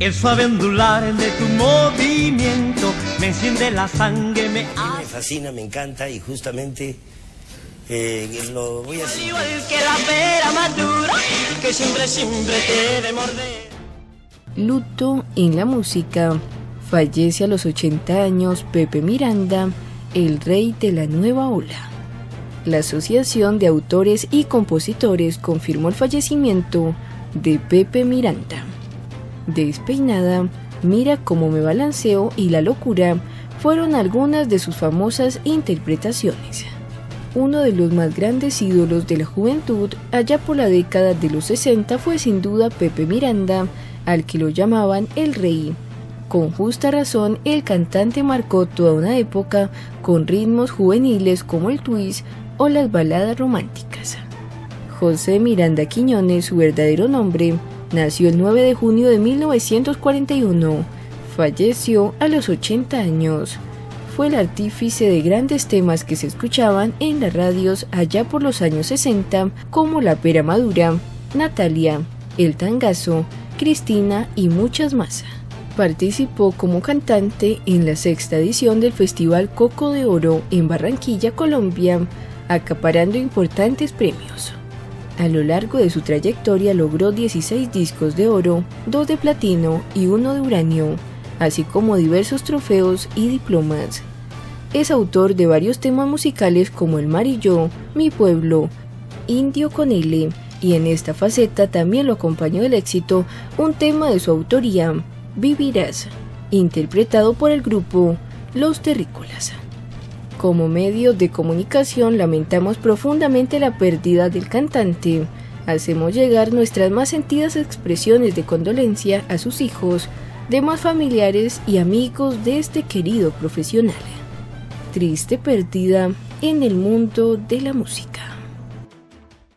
El suave ondular de tu movimiento me enciende la sangre, me Me fascina, me encanta y justamente eh, lo voy a hacer. Igual que la pera madura, que siempre, siempre te debe morder. Luto en la música. Fallece a los 80 años Pepe Miranda, el rey de la nueva ola. La Asociación de Autores y Compositores confirmó el fallecimiento de Pepe Miranda. Despeinada, Mira cómo me balanceo y La locura fueron algunas de sus famosas interpretaciones. Uno de los más grandes ídolos de la juventud allá por la década de los 60 fue sin duda Pepe Miranda, al que lo llamaban el rey. Con justa razón, el cantante marcó toda una época con ritmos juveniles como el twist o las baladas románticas. José Miranda Quiñones, su verdadero nombre, nació el 9 de junio de 1941. Falleció a los 80 años. Fue el artífice de grandes temas que se escuchaban en las radios allá por los años 60, como La Pera Madura, Natalia, El Tangazo, Cristina y muchas más. Participó como cantante en la sexta edición del Festival Coco de Oro en Barranquilla, Colombia, acaparando importantes premios. A lo largo de su trayectoria logró 16 discos de oro, 2 de platino y 1 de uranio, así como diversos trofeos y diplomas. Es autor de varios temas musicales como El Mar y Yo, Mi Pueblo, Indio con L, y en esta faceta también lo acompañó el éxito un tema de su autoría, Vivirás, interpretado por el grupo Los Terrícolas. Como medio de comunicación lamentamos profundamente la pérdida del cantante. Hacemos llegar nuestras más sentidas expresiones de condolencia a sus hijos, demás familiares y amigos de este querido profesional. Triste pérdida en el mundo de la música.